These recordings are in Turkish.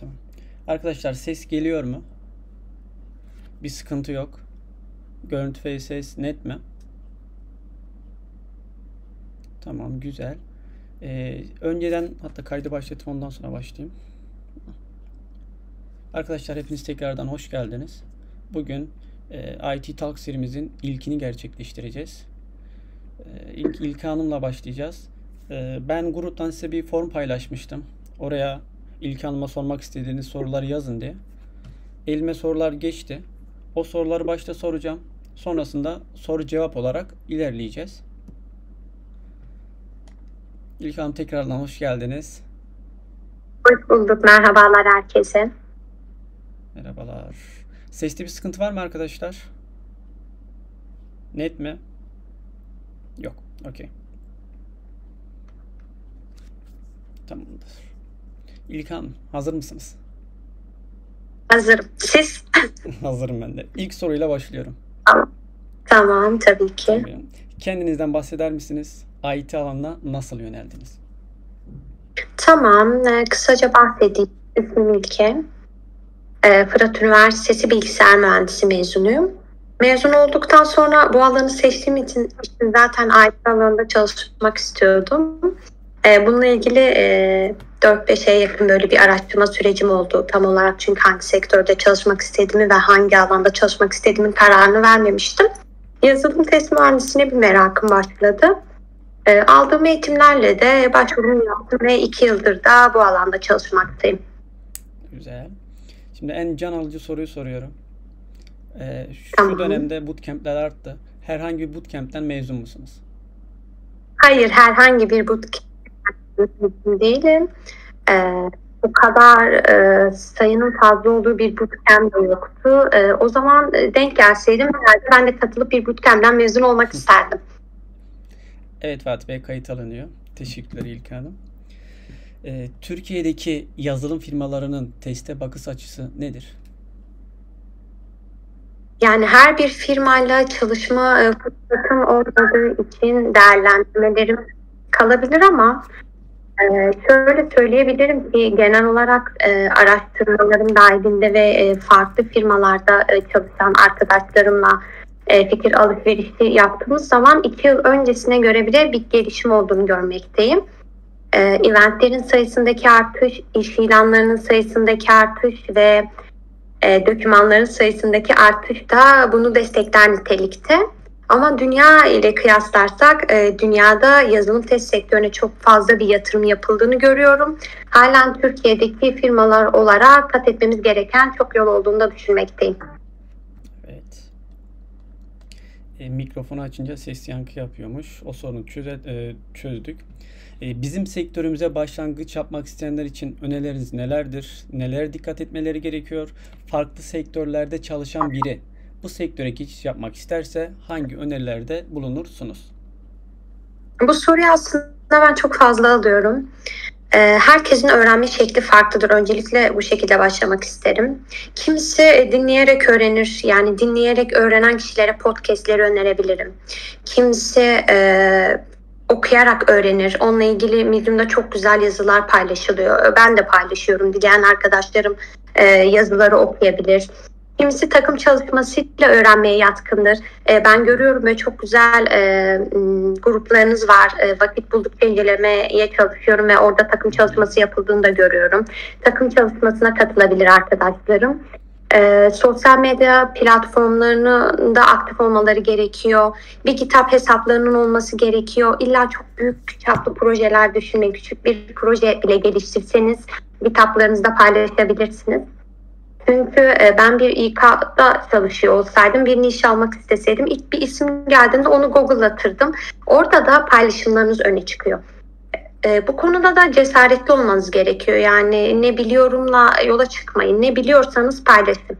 Tamam. Arkadaşlar ses geliyor mu? Bir sıkıntı yok. Görüntü ve ses net mi? Tamam güzel. Ee, önceden hatta kaydı başlatıp ondan sonra başlayayım. Arkadaşlar hepiniz tekrardan hoş geldiniz. Bugün e, IT Talk serimizin ilkini gerçekleştireceğiz. E, ilk İlke Hanım'la başlayacağız. E, ben gruptan size bir form paylaşmıştım. Oraya İlke Hanım'a sormak istediğiniz soruları yazın diye. Elime sorular geçti. O soruları başta soracağım. Sonrasında soru cevap olarak ilerleyeceğiz. Hanım tekrardan hoş geldiniz. Hoş bulduk. Merhabalar herkese. Merhabalar. Seste bir sıkıntı var mı arkadaşlar? Net mi? Yok. Okey. Tamamdır. İlkan Hanım, hazır mısınız? Hazırım. Siz? Hazırım ben de. İlk soruyla başlıyorum. Tamam tabii ki. Tabii. Kendinizden bahseder misiniz? IT alanına nasıl yöneldiniz? Tamam. e, Kısaca bahsedeyim. İsmim İlke. E, Fırat Üniversitesi Bilgisayar Mühendisi mezunuyum. Mezun olduktan sonra bu alanı seçtiğim için zaten IT alanında çalışmak istiyordum. E, Bununla ilgili e, 4-5'e yakın böyle bir araştırma sürecim oldu. Tam olarak çünkü hangi sektörde çalışmak istediğimi ve hangi alanda çalışmak istediğimin kararını vermemiştim. Yazılım test mühendisliğine bir merakım başladı. E, aldığım eğitimlerle de başvurumu yaptım ve iki yıldır da bu alanda çalışmaktayım. Güzel. Şimdi en can alıcı soruyu soruyorum. Ee, şu Tamam. dönemde bootcamp'ler arttı. Herhangi bir bootcamp'ten mezun musunuz? Hayır herhangi bir bootcamp değilim. E, bu kadar e, sayının fazla olduğu bir bootcamp de yoktu. E, o zaman e, denk gelseydim herhalde ben de katılıp bir bootcamp'ten mezun olmak isterdim. Evet Fatih Bey kayıt alınıyor. Teşekkürler İlke Hanım. Ee, Türkiye'deki yazılım firmalarının teste bakış açısı nedir? Yani her bir firmayla çalışma e, fırsatım olmadığı için değerlendirmelerim kalabilir ama e, şöyle söyleyebilirim ki genel olarak e, araştırmalarım dahilinde ve e, farklı firmalarda e, çalışan arkadaşlarımla e, fikir alışverişi yaptığımız zaman iki yıl öncesine göre bile bir gelişim olduğunu görmekteyim. E, eventlerin sayısındaki artış, iş ilanlarının sayısındaki artış ve e, dokümanların sayısındaki artış da bunu destekler nitelikte. Ama dünya ile kıyaslarsak e, dünyada yazılım test sektörüne çok fazla bir yatırım yapıldığını görüyorum. Halen Türkiye'deki firmalar olarak kat etmemiz gereken çok yol olduğunu da düşünmekteyim. Evet. E, mikrofonu açınca ses yankı yapıyormuş. O sorunu çöze, e, çözdük. E, bizim sektörümüze başlangıç yapmak isteyenler için önerileriniz nelerdir? Neler dikkat etmeleri gerekiyor? Farklı sektörlerde çalışan biri bu sektöre geçiş yapmak isterse hangi önerilerde bulunursunuz? Bu soruyu aslında ben çok fazla alıyorum. Ee, Herkesin öğrenme şekli farklıdır. Öncelikle bu şekilde başlamak isterim. Kimisi dinleyerek öğrenir. Yani dinleyerek öğrenen kişilere podcastleri önerebilirim. Kimisi e, okuyarak öğrenir. Onunla ilgili Medium'da çok güzel yazılar paylaşılıyor. Ben de paylaşıyorum. Diğer arkadaşlarım e, yazıları okuyabilir. Kimisi takım çalışmasıyla öğrenmeye yatkındır. E, ben görüyorum ve çok güzel e, gruplarınız var. E, vakit buldukça incelemeye çalışıyorum ve orada takım çalışması yapıldığını da görüyorum. Takım çalışmasına katılabilir arkadaşlarım. E, sosyal medya platformlarında aktif olmaları gerekiyor. Bir kitap hesaplarının olması gerekiyor. İlla çok büyük çaplı projeler düşünmeyin. Küçük bir proje bile geliştirseniz kitaplarınızda paylaşabilirsiniz. Çünkü e, ben bir İK'da çalışıyor olsaydım, bir iş almak isteseydim ilk bir isim geldiğinde onu Google'latırdım. Orada da paylaşımlarınız öne çıkıyor. E, Bu konuda da cesaretli olmanız gerekiyor. Yani ne biliyorumla yola çıkmayın. Ne biliyorsanız paylaşın.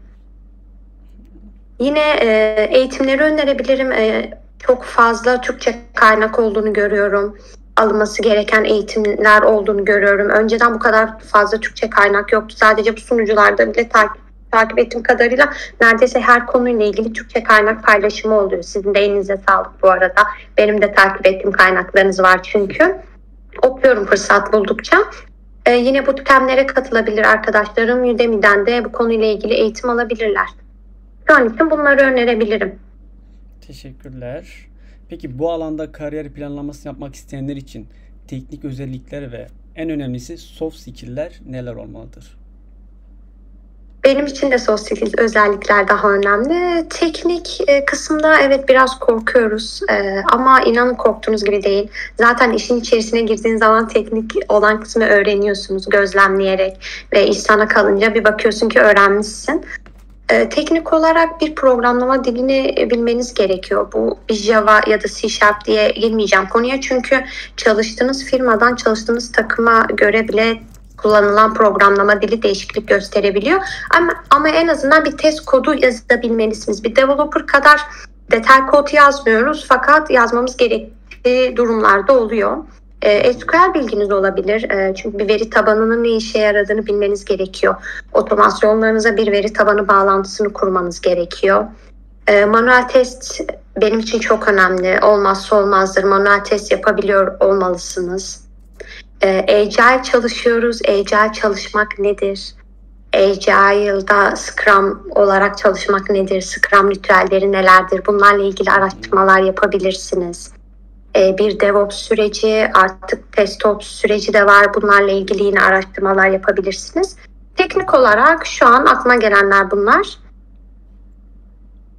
Yine e, eğitimleri önerebilirim. E, Çok fazla Türkçe kaynak olduğunu görüyorum. Alınması gereken eğitimler olduğunu görüyorum. Önceden bu kadar fazla Türkçe kaynak yoktu. Sadece bu sunucularda bile takip takip ettiğim kadarıyla neredeyse her konuyla ilgili Türkçe kaynak paylaşımı oluyor. Sizin de elinize sağlık bu arada. Benim de takip ettiğim kaynaklarınız var çünkü. Okuyorum fırsat buldukça. E, yine bu bootcamp'lere katılabilir arkadaşlarım. Udemy'den de bu konuyla ilgili eğitim alabilirler. Şu an için bunları önerebilirim. Teşekkürler. Peki bu alanda kariyer planlaması yapmak isteyenler için teknik özellikler ve en önemlisi soft skill'ler neler olmalıdır? Benim için de sosyal özellikler daha önemli. Teknik e, kısımda evet biraz korkuyoruz e, ama inanın korktuğunuz gibi değil. Zaten işin içerisine girdiğin zaman teknik olan kısmı öğreniyorsunuz gözlemleyerek ve iş sana kalınca bir bakıyorsun ki öğrenmişsin. E, teknik olarak bir programlama dilini bilmeniz gerekiyor. Bu Java ya da C Sharp diye girmeyeceğim konuya çünkü çalıştığınız firmadan çalıştığınız takıma göre bile kullanılan programlama dili değişiklik gösterebiliyor. Ama, ama en azından bir test kodu yazabilmelisiniz. Bir developer kadar detay kod yazmıyoruz fakat yazmamız gerektiği durumlarda oluyor. E, SQL bilginiz olabilir. E, çünkü bir veri tabanının ne işe yaradığını bilmeniz gerekiyor. Otomasyonlarınıza bir veri tabanı bağlantısını kurmanız gerekiyor. E, manuel test benim için çok önemli. Olmazsa olmazdır. Manuel test yapabiliyor olmalısınız. E, Agile çalışıyoruz. Agile çalışmak nedir? Agile'da Scrum olarak çalışmak nedir? Scrum ritüelleri nelerdir? Bunlarla ilgili araştırmalar yapabilirsiniz. E, bir DevOps süreci, artık TestOps süreci de var. Bunlarla ilgili yine araştırmalar yapabilirsiniz. Teknik olarak şu an aklıma gelenler bunlar.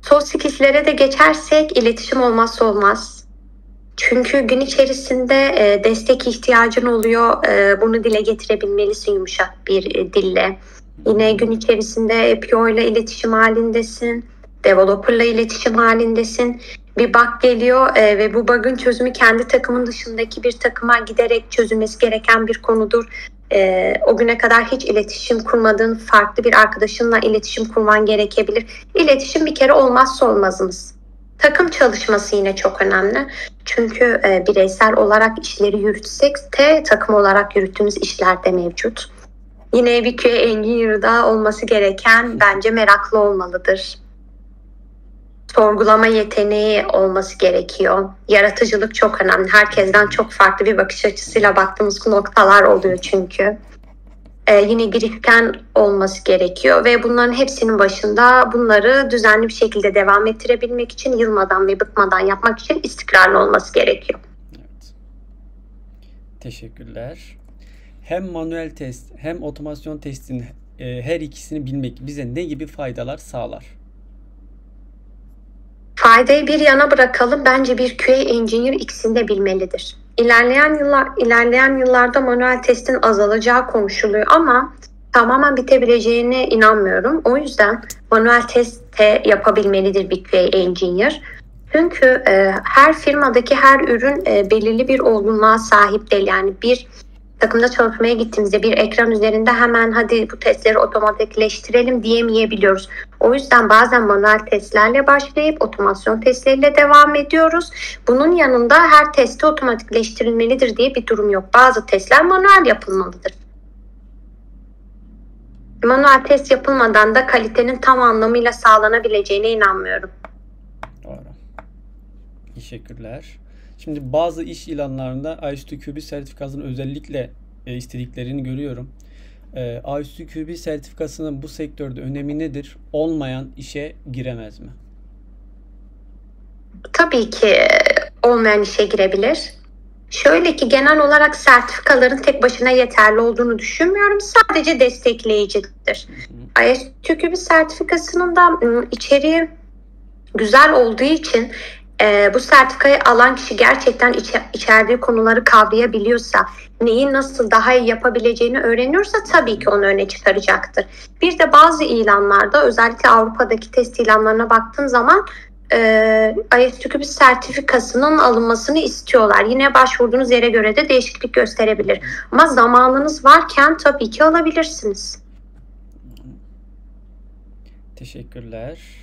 Soft skills'lere de geçersek iletişim olmazsa olmaz çünkü gün içerisinde e, destek ihtiyacın oluyor. E, bunu dile getirebilmelisin yumuşak bir e, dille. Yine gün içerisinde PO ile iletişim halindesin. Developer'la iletişim halindesin. Bir bug geliyor e, ve bu bug'ın çözümü kendi takımın dışındaki bir takıma giderek çözülmesi gereken bir konudur. E, o güne kadar hiç iletişim kurmadığın farklı bir arkadaşınla iletişim kurman gerekebilir. İletişim bir kere olmazsa olmazımız. Takım çalışması yine çok önemli. Çünkü e, bireysel olarak işleri yürütsek de takım olarak yürüttüğümüz işler de mevcut. Yine bir QA Engineer'da olması gereken bence meraklı olmalıdır. Sorgulama yeteneği olması gerekiyor. Yaratıcılık çok önemli. Herkesten çok farklı bir bakış açısıyla baktığımız noktalar oluyor çünkü e, yine girişken olması gerekiyor ve bunların hepsinin başında bunları düzenli bir şekilde devam ettirebilmek için yılmadan ve bıkmadan yapmak için istikrarlı olması gerekiyor. Evet. Teşekkürler. Hem manuel test hem otomasyon testin e, her ikisini bilmek bize ne gibi faydalar sağlar? Faydayı bir yana bırakalım. Bence bir QA engineer ikisini de bilmelidir. İlerleyen yıllar ilerleyen yıllarda manuel testin azalacağı konuşuluyor ama tamamen bitebileceğine inanmıyorum. O yüzden manuel test de yapabilmelidir bir QA engineer. Çünkü e, her firmadaki her ürün e, belirli bir olgunluğa sahip değil. Yani bir takımda çalışmaya gittiğimizde bir ekran üzerinde hemen hadi bu testleri otomatikleştirelim diyemeyebiliyoruz. O yüzden bazen manuel testlerle başlayıp otomasyon testleriyle devam ediyoruz. Bunun yanında her testi otomatikleştirilmelidir diye bir durum yok. Bazı testler manuel yapılmalıdır. Manuel test yapılmadan da kalitenin tam anlamıyla sağlanabileceğine inanmıyorum. Doğru. Teşekkürler. Şimdi bazı iş ilanlarında ISTQB sertifikasının özellikle e, istediklerini görüyorum. E, ISTQB sertifikasının bu sektörde önemi nedir? Olmayan işe giremez mi? Tabii ki olmayan işe girebilir. Şöyle ki genel olarak sertifikaların tek başına yeterli olduğunu düşünmüyorum. Sadece destekleyicidir. ISTQB sertifikasının da ıı, içeriği güzel olduğu için e, bu sertifikayı alan kişi gerçekten içe, içerdiği konuları kavrayabiliyorsa, neyi nasıl daha iyi yapabileceğini öğreniyorsa tabii ki onu öne çıkaracaktır. Bir de bazı ilanlarda özellikle Avrupa'daki test ilanlarına baktığın zaman e, ISTQB sertifikasının alınmasını istiyorlar. Yine başvurduğunuz yere göre de değişiklik gösterebilir. Ama zamanınız varken tabii ki alabilirsiniz. Teşekkürler.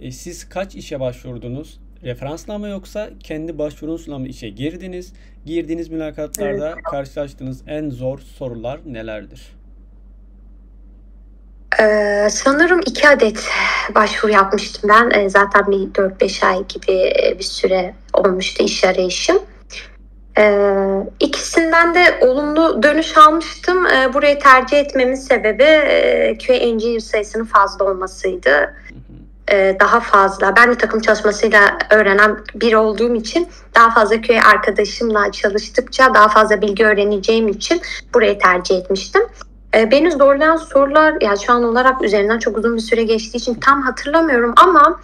E, siz kaç işe başvurdunuz? Referansla mı yoksa kendi başvurunuzla mı işe girdiniz? Girdiğiniz mülakatlarda evet. karşılaştığınız en zor sorular nelerdir? Ee, sanırım iki adet başvuru yapmıştım ben. Ee, zaten bir 4-5 ay gibi bir süre olmuştu iş arayışım. Ee, ikisi İkisinden de olumlu dönüş almıştım. E, burayı tercih etmemin sebebi e, QA engineer sayısının fazla olmasıydı. E, daha fazla. Ben de takım çalışmasıyla öğrenen bir olduğum için daha fazla QA arkadaşımla çalıştıkça daha fazla bilgi öğreneceğim için burayı tercih etmiştim. E, beni zorlayan sorular yani şu an olarak üzerinden çok uzun bir süre geçtiği için tam hatırlamıyorum ama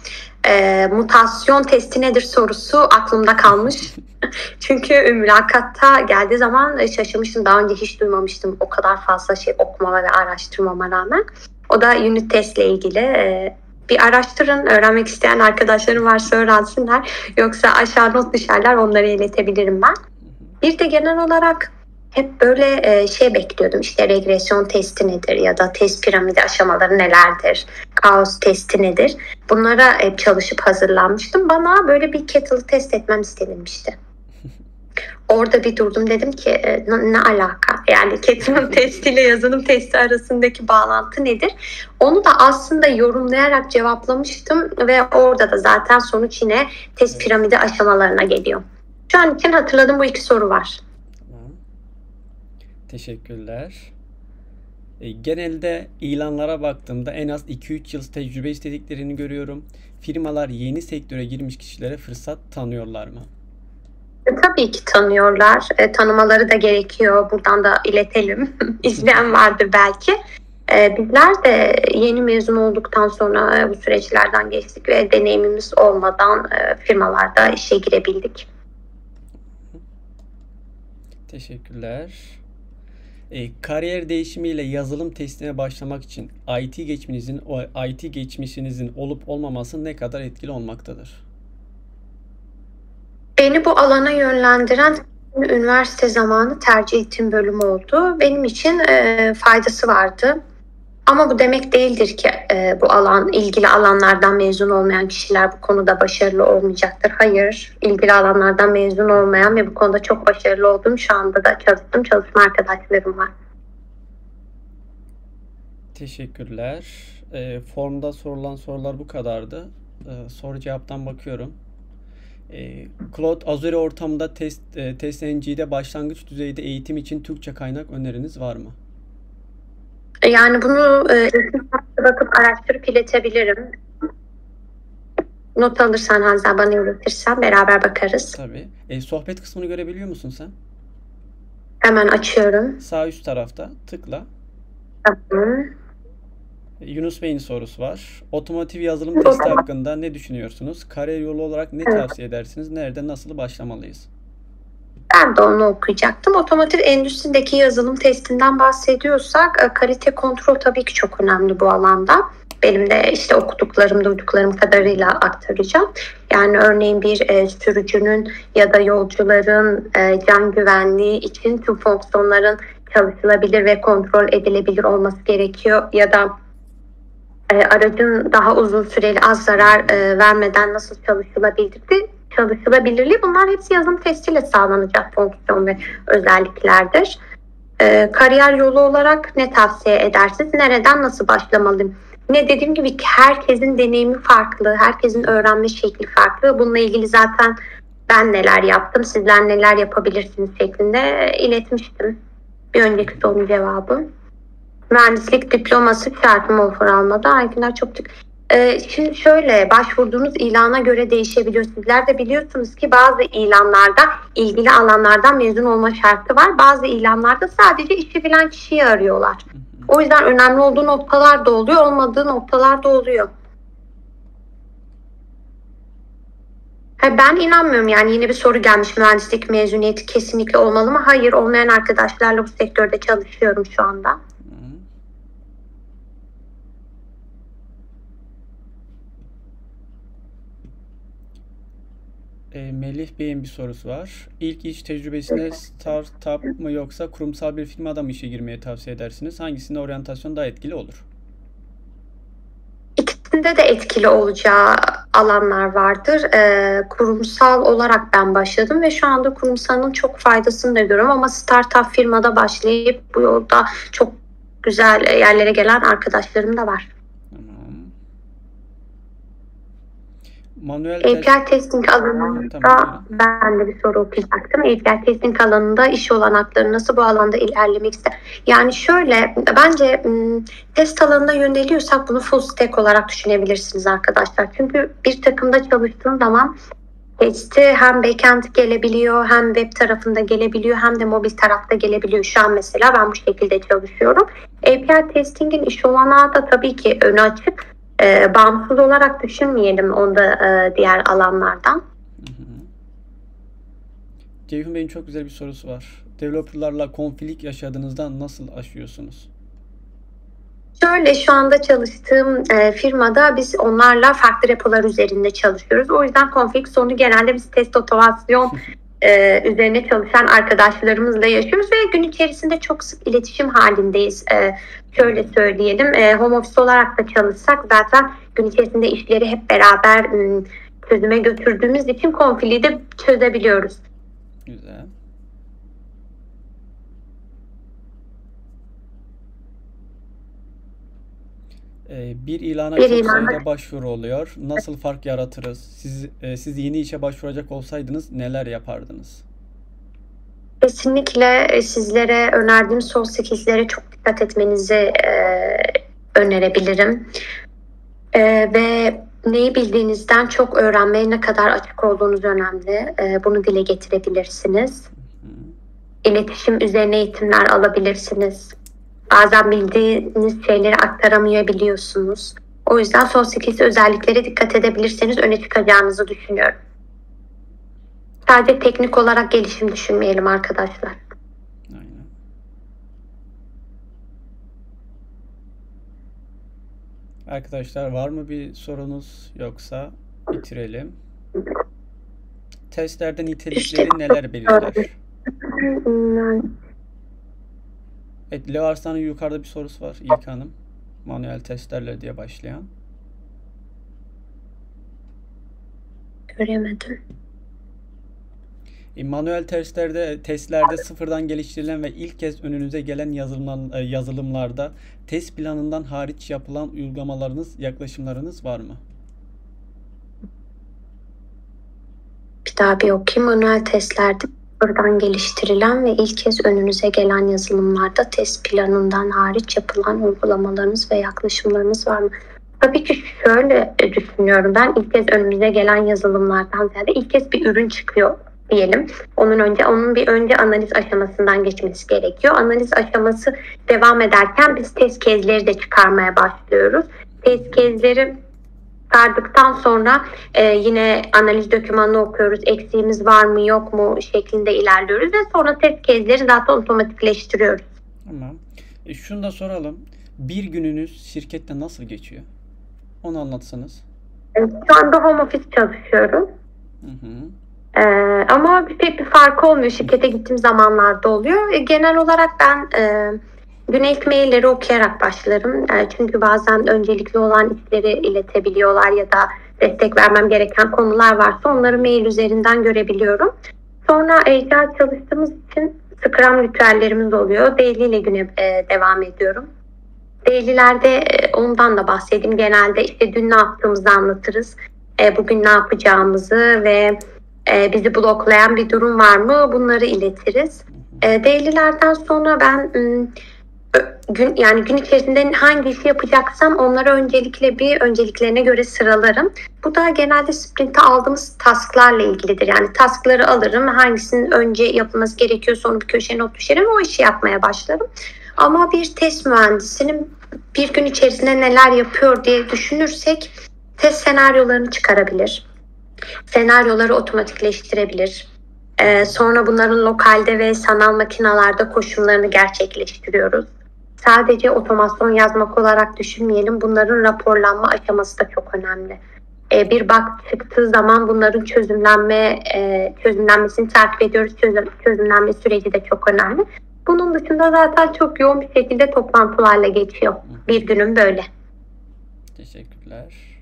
e, mutasyon testi nedir sorusu aklımda kalmış. Çünkü mülakatta geldiği zaman şaşırmıştım. Daha önce hiç duymamıştım o kadar fazla şey okumama ve araştırmama rağmen. O da unit testle ilgili. E, bir araştırın. Öğrenmek isteyen arkadaşlarım varsa öğrensinler. Yoksa aşağı not düşerler onları iletebilirim ben. Bir de genel olarak hep böyle e, şey bekliyordum işte regresyon testi nedir ya da test piramidi aşamaları nelerdir, kaos testi nedir. Bunlara hep çalışıp hazırlanmıştım. Bana böyle bir kettle test etmem istenilmişti. Orada bir durdum dedim ki e, ne, alaka yani kettle testiyle yazılım testi arasındaki bağlantı nedir? Onu da aslında yorumlayarak cevaplamıştım ve orada da zaten sonuç yine test piramidi aşamalarına geliyor. Şu an için hatırladığım bu iki soru var. Teşekkürler. E, genelde ilanlara baktığımda en az 2-3 yıl tecrübe istediklerini görüyorum. Firmalar yeni sektöre girmiş kişilere fırsat tanıyorlar mı? E, tabii ki tanıyorlar. E, tanımaları da gerekiyor. Buradan da iletelim. İzleyen vardır belki. E, bizler de yeni mezun olduktan sonra e, bu süreçlerden geçtik ve deneyimimiz olmadan e, firmalarda işe girebildik. Teşekkürler. E, kariyer değişimiyle yazılım testine başlamak için IT geçmişinizin IT geçmişinizin olup olmaması ne kadar etkili olmaktadır? Beni bu alana yönlendiren üniversite zamanı tercih ettiğim bölüm oldu. Benim için e, faydası vardı. Ama bu demek değildir ki e, bu alan ilgili alanlardan mezun olmayan kişiler bu konuda başarılı olmayacaktır. Hayır, ilgili alanlardan mezun olmayan ve bu konuda çok başarılı olduğum şu anda da çalıştığım çalışma arkadaşlarım var. Teşekkürler. E, formda sorulan sorular bu kadardı. E, soru cevaptan bakıyorum. E, Cloud Azure ortamında test e, test NG'de başlangıç düzeyde eğitim için Türkçe kaynak öneriniz var mı? Yani bunu e, bakıp araştırıp iletebilirim. Not alırsan Hanza bana iletirsen beraber bakarız. Tabii. E, sohbet kısmını görebiliyor musun sen? Hemen açıyorum. Sağ üst tarafta tıkla. Tamam. Yunus Bey'in sorusu var. Otomotiv yazılım testi hakkında ne düşünüyorsunuz? Kariyer yolu olarak ne tavsiye edersiniz? Nerede, nasıl başlamalıyız? Ben de onu okuyacaktım. Otomotiv endüstrisindeki yazılım testinden bahsediyorsak e, kalite kontrol tabii ki çok önemli bu alanda. Benim de işte okuduklarım, duyduklarım kadarıyla aktaracağım. Yani örneğin bir e, sürücünün ya da yolcuların e, can güvenliği için tüm fonksiyonların çalışılabilir ve kontrol edilebilir olması gerekiyor. Ya da e, aracın daha uzun süreli az zarar e, vermeden nasıl çalışılabildiği çalışılabilirliği bunlar hepsi yazılım testiyle sağlanacak fonksiyon ve özelliklerdir. E, kariyer yolu olarak ne tavsiye edersiniz? Nereden nasıl başlamalıyım? Ne dediğim gibi herkesin deneyimi farklı, herkesin öğrenme şekli farklı. Bununla ilgili zaten ben neler yaptım, sizler neler yapabilirsiniz şeklinde iletmiştim. Bir önceki sorunun cevabı. Mühendislik diploması şart mı offer almadı? Aykinler çok ee, şimdi şöyle başvurduğunuz ilana göre değişebiliyor. Sizler de biliyorsunuz ki bazı ilanlarda ilgili alanlardan mezun olma şartı var. Bazı ilanlarda sadece işi bilen kişiyi arıyorlar. O yüzden önemli olduğu noktalar da oluyor, olmadığı noktalar da oluyor. Ben inanmıyorum yani yine bir soru gelmiş mühendislik mezuniyeti kesinlikle olmalı mı? Hayır olmayan arkadaşlarla bu sektörde çalışıyorum şu anda. E, Melih Bey'in bir sorusu var. İlk iş tecrübesinde startup mı yoksa kurumsal bir firmada mı işe girmeye tavsiye edersiniz? Hangisinde oryantasyon daha etkili olur? İkisinde de etkili olacağı alanlar vardır. E, kurumsal olarak ben başladım ve şu anda kurumsalın çok faydasını da görüyorum ama startup firmada başlayıp bu yolda çok güzel yerlere gelen arkadaşlarım da var. Manuel API test testing alanında Tamam, ben de bir soru okuyacaktım. API testing alanında iş olanakları nasıl bu alanda ilerlemek ister? Yani şöyle bence test alanına yöneliyorsak bunu full stack olarak düşünebilirsiniz arkadaşlar. Çünkü bir takımda çalıştığın zaman testi hem backend gelebiliyor hem web tarafında gelebiliyor hem de mobil tarafta gelebiliyor. Şu an mesela ben bu şekilde çalışıyorum. API testing'in iş olanağı da tabii ki önü açık. Ee, bağımsız olarak düşünmeyelim onda e, diğer alanlardan. Ceyhun Bey'in çok güzel bir sorusu var. Developerlarla konflik yaşadığınızda nasıl aşıyorsunuz? Şöyle şu anda çalıştığım e, firmada biz onlarla farklı repolar üzerinde çalışıyoruz. O yüzden konfig sorunu genelde biz test otomasyon e, üzerine çalışan arkadaşlarımızla yaşıyoruz ve gün içerisinde çok sık iletişim halindeyiz. E, şöyle söyleyelim, e, home office olarak da çalışsak zaten gün içerisinde işleri hep beraber m, çözüme götürdüğümüz için konfliği de çözebiliyoruz. Güzel. Bir ilana Bir çok ilana- sayıda başvuru oluyor. Nasıl fark yaratırız? Siz e, siz yeni işe başvuracak olsaydınız neler yapardınız? Kesinlikle e, sizlere önerdiğim soft skills'lere çok dikkat etmenizi e, önerebilirim. E, ve neyi bildiğinizden çok öğrenmeye ne kadar açık olduğunuz önemli. E, bunu dile getirebilirsiniz. İletişim üzerine eğitimler alabilirsiniz. Bazen bildiğiniz şeyleri aktaramayabiliyorsunuz. O yüzden soft skills özelliklere dikkat edebilirseniz öne çıkacağınızı düşünüyorum. Sadece teknik olarak gelişim düşünmeyelim arkadaşlar. Aynen. Arkadaşlar var mı bir sorunuz yoksa bitirelim. Testlerde nitelikleri neler belirler? Evet, Leo Arslan'ın yukarıda bir sorusu var İlk Hanım. Manuel testlerle diye başlayan. Göremedim. E, Manuel testlerde testlerde sıfırdan geliştirilen ve ilk kez önünüze gelen yazılımlar, e, yazılımlarda test planından hariç yapılan uygulamalarınız, yaklaşımlarınız var mı? Bir daha bir okuyayım. Manuel testlerde buradan geliştirilen ve ilk kez önünüze gelen yazılımlarda test planından hariç yapılan uygulamalarınız ve yaklaşımlarınız var mı? Tabii ki şöyle düşünüyorum ben ilk kez önümüze gelen yazılımlardan ziyade ilk kez bir ürün çıkıyor diyelim. Onun önce onun bir önce analiz aşamasından geçmesi gerekiyor. Analiz aşaması devam ederken biz test kezleri de çıkarmaya başlıyoruz. Test kezleri çıkardıktan sonra e, yine analiz dokümanını okuyoruz. Eksiğimiz var mı yok mu şeklinde ilerliyoruz ve sonra test kezleri zaten otomatikleştiriyoruz. Tamam. E, şunu da soralım. Bir gününüz şirkette nasıl geçiyor? Onu anlatsanız. E, Şu anda home office çalışıyorum. Hı hı. Ee, ama pek bir fark olmuyor. Şirkete gittiğim zamanlarda oluyor. E, genel olarak ben e, günlük mailleri okuyarak başlarım. E, çünkü bazen öncelikli olan işleri iletebiliyorlar ya da destek vermem gereken konular varsa onları mail üzerinden görebiliyorum. Sonra HR çalıştığımız için Scrum ritüellerimiz oluyor. Daily ile güne e, devam ediyorum. Daily'lerde e, ondan da bahsedeyim. Genelde işte dün ne yaptığımızı anlatırız. E, bugün ne yapacağımızı ve e, bizi bloklayan bir durum var mı bunları iletiriz. E, daily'lerden sonra ben gün yani gün içerisinde hangi işi yapacaksam onları öncelikle bir önceliklerine göre sıralarım. Bu da genelde sprint'e aldığımız tasklarla ilgilidir. Yani taskları alırım. Hangisinin önce yapılması gerekiyorsa onu bir köşeye not düşerim o işi yapmaya başlarım. Ama bir test mühendisinin bir gün içerisinde neler yapıyor diye düşünürsek test senaryolarını çıkarabilir senaryoları otomatikleştirebilir. Ee, sonra bunların lokalde ve sanal makinalarda koşullarını gerçekleştiriyoruz. Sadece otomasyon yazmak olarak düşünmeyelim. Bunların raporlanma aşaması da çok önemli. Ee, bir bug çıktığı zaman bunların çözümlenme e, çözümlenmesini takip ediyoruz. Çözüm, çözümlenme süreci de çok önemli. Bunun dışında zaten çok yoğun bir şekilde toplantılarla geçiyor. Bir günüm böyle. Teşekkürler.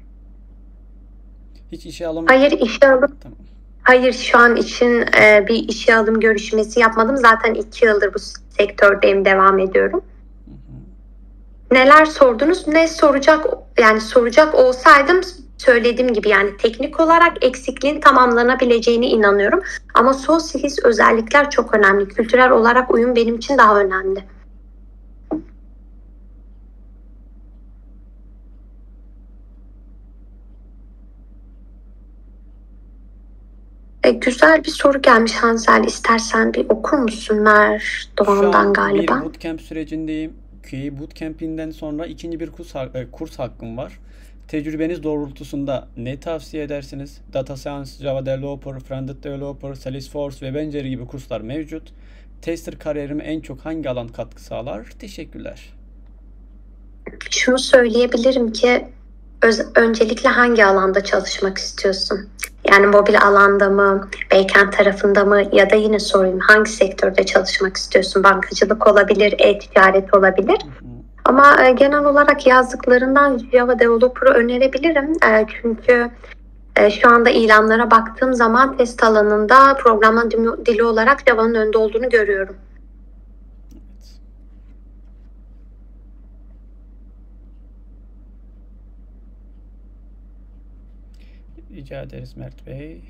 Hiç işe alım... Hayır işe alıp Tamam. Hayır şu an için e, bir işe alım görüşmesi yapmadım. Zaten iki yıldır bu sektördeyim, devam ediyorum. Neler sordunuz? Ne soracak yani soracak olsaydım söylediğim gibi yani teknik olarak eksikliğin tamamlanabileceğine inanıyorum. Ama skills özellikler çok önemli. Kültürel olarak uyum benim için daha önemli. E, güzel bir soru gelmiş Hansel. İstersen bir okur musun Mer Doğan'dan galiba? bir bootcamp sürecindeyim. QA bootcamp'inden sonra ikinci bir kurs, e, kurs hakkım var. Tecrübeniz doğrultusunda ne tavsiye edersiniz? Data Science, Java Developer, Frontend Developer, Salesforce ve benzeri gibi kurslar mevcut. Tester kariyerime en çok hangi alan katkı sağlar? Teşekkürler. Şunu söyleyebilirim ki öncelikle hangi alanda çalışmak istiyorsun? Yani mobil alanda mı, backend tarafında mı ya da yine sorayım hangi sektörde çalışmak istiyorsun? Bankacılık olabilir, e-ticaret olabilir. Ama e, genel olarak yazdıklarından Java Developer'ı önerebilirim. E, çünkü e, şu anda ilanlara baktığım zaman test alanında programlama dili olarak Java'nın önde olduğunu görüyorum. Rica ederiz Mert Bey.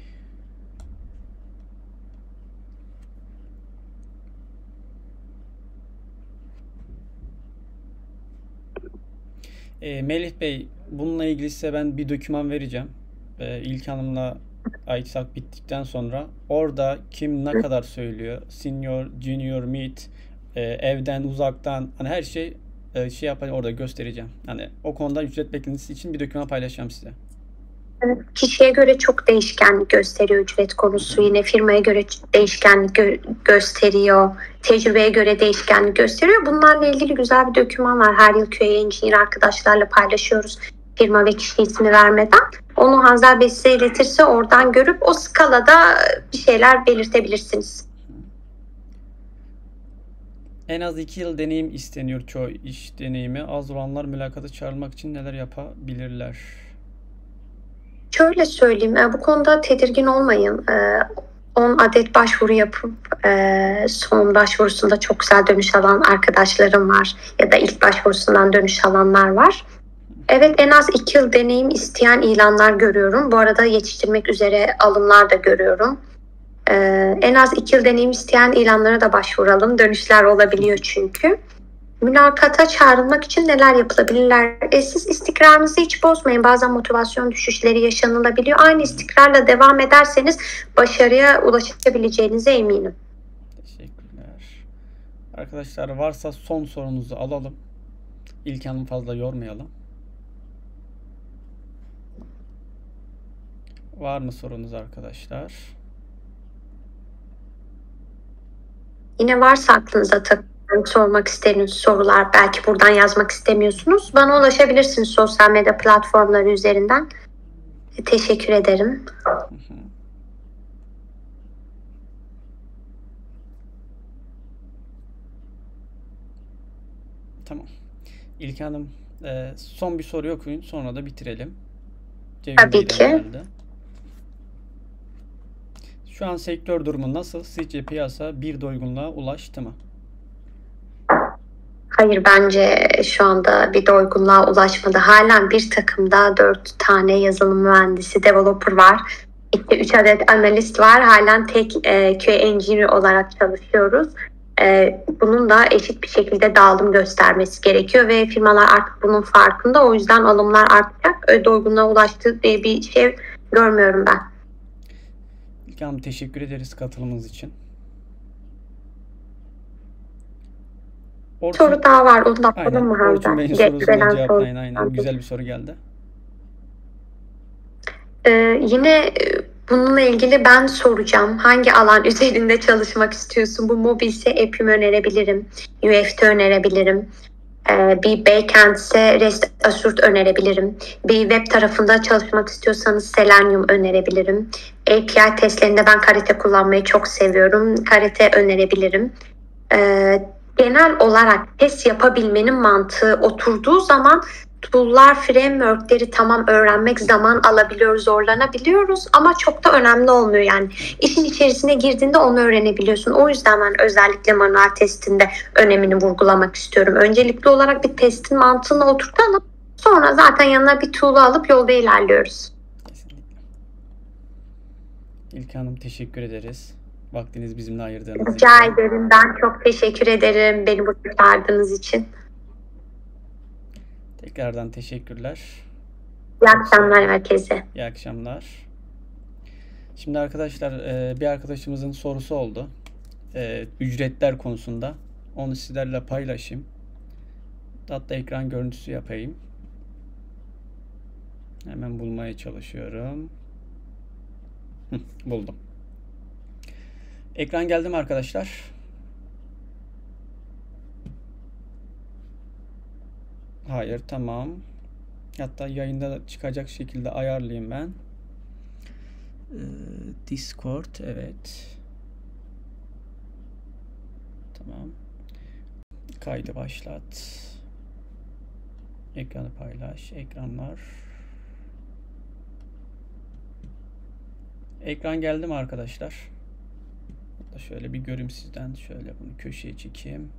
E, Melih Bey, bununla ilgili size ben bir doküman vereceğim. E, İlk Hanım'la ITSAK bittikten sonra orada kim ne kadar söylüyor, senior, junior, mid, e, evden, uzaktan, hani her şey e, şey yapayım orada göstereceğim. Hani o konuda ücret beklentisi için bir doküman paylaşacağım size. Kişiye göre çok değişkenlik gösteriyor ücret konusu. Yine firmaya göre değişkenlik gö- gösteriyor. Tecrübeye göre değişkenlik gösteriyor. Bunlarla ilgili güzel bir doküman var. Her yıl QA Engineer arkadaşlarla paylaşıyoruz. Firma ve kişi ismi vermeden. Onu Hanzel Bey size iletirse oradan görüp o skalada bir şeyler belirtebilirsiniz. En az iki yıl deneyim isteniyor çoğu iş deneyimi. Az olanlar mülakata çağrılmak için neler yapabilirler? Şöyle söyleyeyim, e, bu konuda tedirgin olmayın. 10 e, adet başvuru yapıp e, son başvurusunda çok güzel dönüş alan arkadaşlarım var ya da ilk başvurusundan dönüş alanlar var. Evet en az 2 yıl deneyim isteyen ilanlar görüyorum. Bu arada yetiştirmek üzere alımlar da görüyorum. En az 2 yıl deneyim isteyen ilanlara da başvuralım. Dönüşler olabiliyor çünkü mülakata çağrılmak için neler yapılabilirler? E, siz istikrarınızı hiç bozmayın. Bazen motivasyon düşüşleri yaşanılabiliyor. Aynı istikrarla devam ederseniz başarıya ulaşabileceğinize eminim. Teşekkürler. Arkadaşlar varsa son sorunuzu alalım. İlk hanım fazla yormayalım. Var mı sorunuz arkadaşlar? Yine varsa aklınıza takılan sormak istediğiniz sorular belki buradan yazmak istemiyorsunuz. Bana ulaşabilirsiniz sosyal medya platformları üzerinden. Teşekkür ederim. Tamam. İlk Hanım e, son bir soru okuyun sonra da bitirelim. Cevim Tabii ki. Geldi. Şu an sektör durumu nasıl? Sizce piyasa bir doygunluğa ulaştı mı? Hayır bence şu anda bir doygunluğa ulaşmadı. Halen bir takımda dört tane yazılım mühendisi, developer var. İşte üç adet analist var. Halen tek e, QA engineer olarak çalışıyoruz. E, bunun da eşit bir şekilde dağılım göstermesi gerekiyor ve firmalar artık bunun farkında. O yüzden alımlar artacak. E, doygunluğa ulaştı diye bir şey görmüyorum ben. İlk Hanım teşekkür ederiz katılımınız için. Orçun, soru daha var. Onu da yapalım mı Orçun Bey'in sorusuna cevaplayın. Aynen. Güzel bir soru geldi. Ee, yine e, bununla ilgili ben soracağım. Hangi alan üzerinde çalışmak istiyorsun? Bu mobilse app'imi önerebilirim. UFT önerebilirim. Ee, bir backend ise REST Assured önerebilirim. Bir web tarafında çalışmak istiyorsanız Selenium önerebilirim. API testlerinde ben Karate kullanmayı çok seviyorum. Karate önerebilirim. Ee, genel olarak test yapabilmenin mantığı oturduğu zaman tool'lar, framework'leri tamam öğrenmek zaman alabiliyoruz, zorlanabiliyoruz ama çok da önemli olmuyor yani. işin içerisine girdiğinde onu öğrenebiliyorsun. O yüzden ben özellikle manuel testinde önemini vurgulamak istiyorum. Öncelikli olarak bir testin mantığını oturtalım. Sonra zaten yanına bir tuğla alıp yolda ilerliyoruz. Kesinlikle. İlke Hanım teşekkür ederiz. Vaktiniz bizimle ayırdığınız Rica için. ederim. Ben çok teşekkür ederim beni buraya çağırdığınız için. Tekrardan teşekkürler. İyi akşamlar herkese. İyi akşamlar. Şimdi arkadaşlar e, bir arkadaşımızın sorusu oldu. E, Ücretler konusunda. Onu sizlerle paylaşayım. Hatta ekran görüntüsü yapayım. Hemen bulmaya çalışıyorum. Buldum. Ekran geldi mi arkadaşlar? Hayır, tamam. Hatta yayında da çıkacak şekilde ayarlayayım ben. Ee, Discord, evet. Tamam. Kaydı başlat. Ekranı paylaş. Ekranlar. Ekran geldi mi arkadaşlar? Hatta Şöyle bir görüm sizden. Şöyle bunu köşeye çekeyim.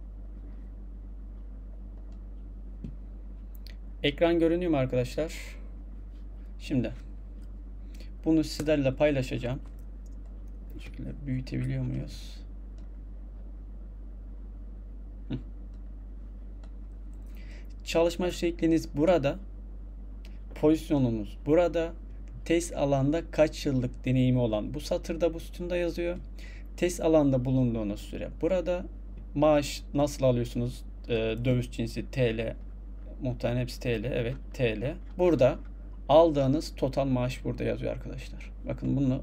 Ekran görünüyor mu arkadaşlar? Şimdi bunu sizlerle paylaşacağım. Şöyle büyütebiliyor muyuz? Çalışma şekliniz burada. Pozisyonunuz burada. Test alanda kaç yıllık deneyimi olan bu satırda bu sütunda yazıyor. Test alanda bulunduğunuz süre burada. Maaş nasıl alıyorsunuz? Ee, döviz cinsi TL. Muhtemelen hepsi TL. Evet TL. Burada aldığınız total maaş burada yazıyor arkadaşlar. Bakın bunu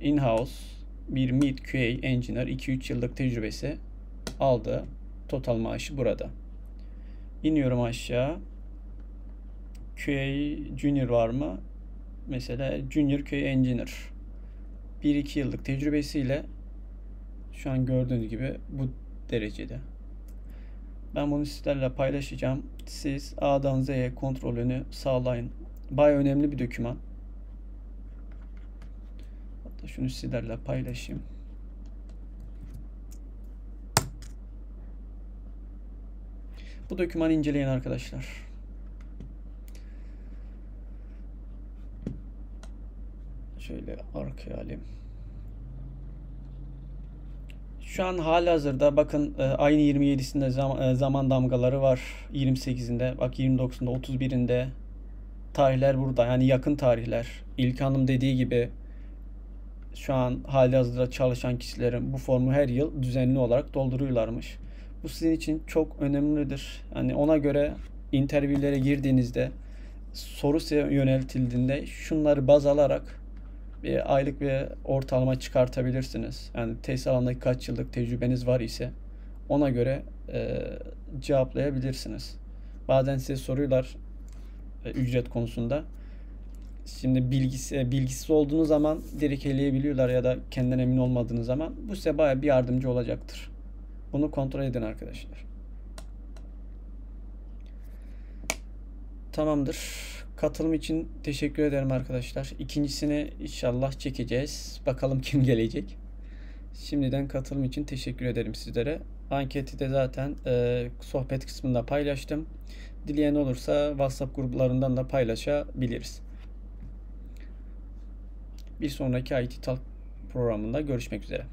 in-house bir mid QA engineer 2-3 yıllık tecrübesi aldığı total maaşı burada. İniyorum aşağı. QA junior var mı? Mesela junior QA engineer 1-2 yıllık tecrübesiyle şu an gördüğünüz gibi bu derecede. Ben bunu sizlerle paylaşacağım. Siz A'dan Z'ye kontrolünü sağlayın. Baya önemli bir doküman. Hatta şunu sizlerle paylaşayım. Bu dokümanı inceleyin arkadaşlar. Şöyle arkaya alayım. Şu an hali hazırda bakın e, aynı 27'sinde zaman, e, zaman damgaları var. 28'inde bak 29'unda 31'inde tarihler burada. Yani yakın tarihler. İlk Hanım dediği gibi şu an hali hazırda çalışan kişilerin bu formu her yıl düzenli olarak dolduruyorlarmış. Bu sizin için çok önemlidir. Yani ona göre interviewlere girdiğinizde soru size yöneltildiğinde şunları baz alarak bir aylık bir ortalama çıkartabilirsiniz. Yani tesis alanındaki kaç yıllık tecrübeniz var ise ona göre e, cevaplayabilirsiniz. Bazen size soruyorlar e, ücret konusunda. Şimdi bilgisi, bilgisiz olduğunuz zaman direkt eleyebiliyorlar ya da kendinden emin olmadığınız zaman bu size bayağı bir yardımcı olacaktır. Bunu kontrol edin arkadaşlar. Tamamdır. Katılım için teşekkür ederim arkadaşlar. İkincisini inşallah çekeceğiz. Bakalım kim gelecek. Şimdiden katılım için teşekkür ederim sizlere. Anketi de zaten e, sohbet kısmında paylaştım. Dileyen olursa WhatsApp gruplarından da paylaşabiliriz. Bir sonraki IT Talk programında görüşmek üzere.